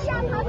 إن شاء الله،